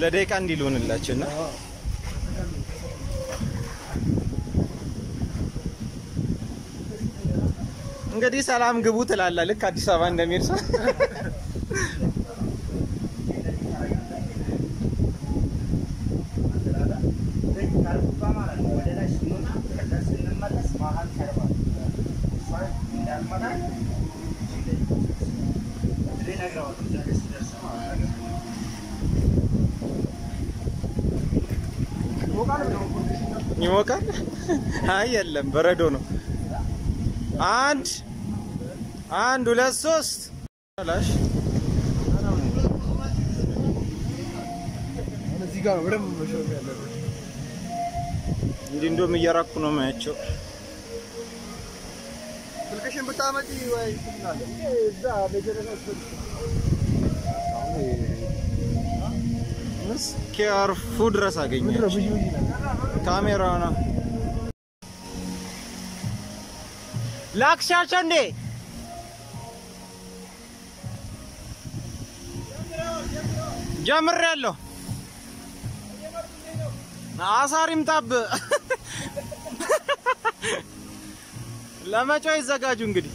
ለደቂቃ እንዲልሆንላችሁ እና እንግዲህ ሰላም ግቡ ትላለህ። ልክ አዲስ አበባ እንደሚሄድ ሰው ይሞቃል። አይ የለም በረዶ ነው። አንድ አንድ ሁለት ሶስት ላሽ እዚህ ጋር ነው እንዲህ እንደውም እየራኩ ነው ማያቸው። ስልክሽን ብታመጪ ወይ እዛ ስኬርፉ ድረስ አገኘች ካሜራ ነው ላክሻቸው እንዴ ጀምሬያለሁ። አሳር ይምጣብ። ለመጫው ይዘጋጁ እንግዲህ